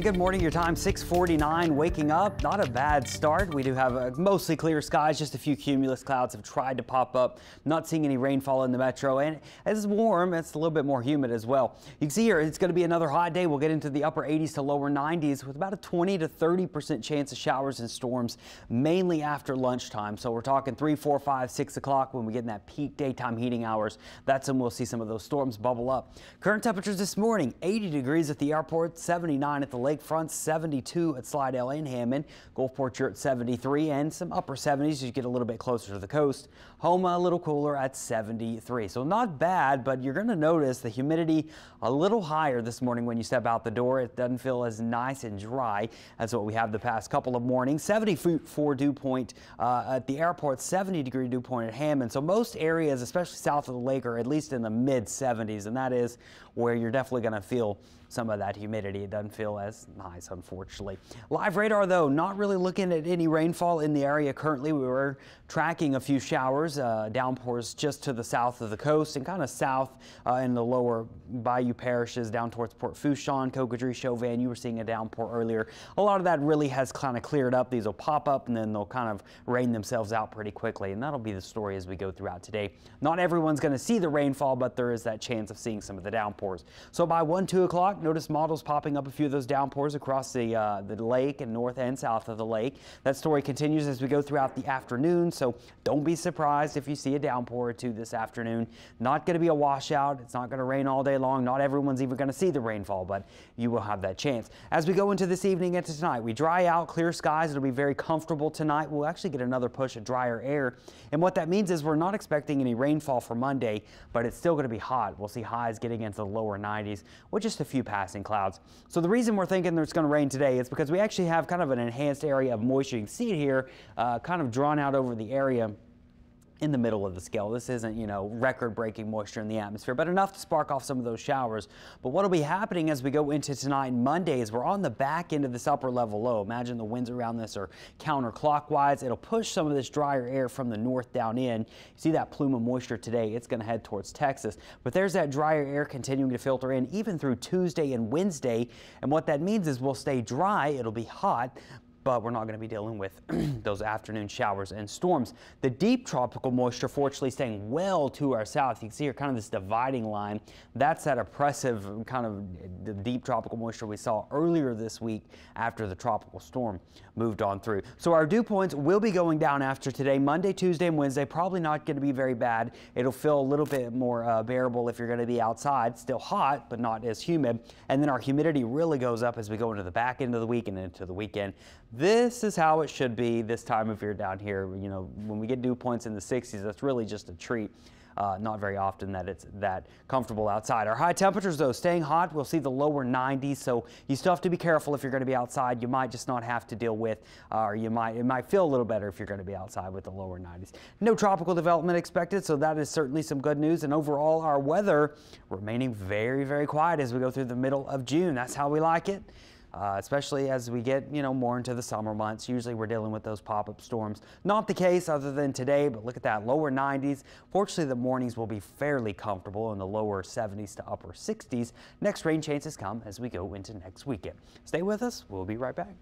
Good morning, your time 649 waking up. Not a bad start. We do have a mostly clear skies, just a few cumulus clouds have tried to pop up. Not seeing any rainfall in the metro and it's warm. It's a little bit more humid as well. You can see here it's going to be another hot day. We'll get into the upper 80s to lower 90s with about a 20 to 30% chance of showers and storms mainly after lunchtime. So we're talking 3, 4, 5, 6 o'clock when we get in that peak daytime heating hours. That's when we'll see some of those storms bubble up. Current temperatures this morning 80 degrees at the airport, 79 at the lakefront, 72 at Slidell and Hammond. Gulfport, you're at 73 and some upper 70s as you get a little bit closer to the coast. Houma a little cooler at 73. So not bad, but you're going to notice the humidity a little higher this morning when you step out the door. It doesn't feel as nice and dry as what we have the past couple of mornings. 74 dew point uh, at the airport, 70 degree dew point at Hammond. So most areas, especially south of the lake, are at least in the mid 70s, and that is where you're definitely going to feel some of that humidity. It doesn't feel as nice, unfortunately. Live radar, though, not really looking at any rainfall in the area currently. We were tracking a few showers, uh, downpours just to the south of the coast and kind of south uh, in the lower bayou parishes down towards Port Fourchon, Cocodrie, Chauvin. You were seeing a downpour earlier. A lot of that really has kind of cleared up. These will pop up and then they'll kind of rain themselves out pretty quickly. And that'll be the story as we go throughout today. Not everyone's going to see the rainfall, but there is that chance of seeing some of the downpours. So by 1, 2 o'clock, notice models popping up a few of those downpours across the, uh, the lake and north and south of the lake. That story continues as we go throughout the afternoon, so don't be surprised if you see a downpour or two this afternoon. Not going to be a washout. It's not going to rain all day long. Not everyone's even going to see the rainfall, but you will have that chance. As we go into this evening into tonight, we dry out, clear skies. It'll be very comfortable tonight. We'll actually get another push of drier air, and what that means is we're not expecting any rainfall for Monday, but it's still going to be hot. We'll see highs getting into the lower 90s with just a few passing clouds. So the reason we're thinking that it's going to rain today is because we actually have kind of an enhanced area of moisture. You can see it here, uh, kind of drawn out over the area in the middle of the scale. This isn't, you know, record-breaking moisture in the atmosphere, but enough to spark off some of those showers. But what will be happening as we go into tonight and Monday is we're on the back end of this upper level low. Imagine the winds around this are counterclockwise. It'll push some of this drier air from the north down in. You see that plume of moisture today. It's going to head towards Texas. But there's that drier air continuing to filter in even through Tuesday and Wednesday. And what that means is we'll stay dry. It'll be hot, but we're not going to be dealing with those afternoon showers and storms. The deep tropical moisture fortunately staying well to our south. You can see here kind of this dividing line. That's that oppressive kind of the deep tropical moisture we saw earlier this week after the tropical storm moved on through. So our dew points will be going down after today, Monday, Tuesday, and Wednesday. Probably not going to be very bad. It'll feel a little bit more uh, bearable if you're going to be outside. Still hot, but not as humid. And then our humidity really goes up as we go into the back end of the week and into the weekend. This is how it should be this time of year down here. You know, when we get dew points in the 60s, that's really just a treat. Uh, not very often that it's that comfortable outside. Our high temperatures, though, staying hot. We'll see the lower 90s, so you still have to be careful if you're going to be outside. You might just not have to deal with, uh, or you might it might feel a little better if you're going to be outside with the lower 90s. No tropical development expected, so that is certainly some good news. And overall, our weather remaining very, very quiet as we go through the middle of June. That's how we like it uh, especially as we get, you know, more into the summer months. Usually we're dealing with those pop-up storms. Not the case other than today, but look at that, lower 90s. Fortunately, the mornings will be fairly comfortable in the lower 70s to upper 60s. Next rain chances come as we go into next weekend. Stay with us. We'll be right back.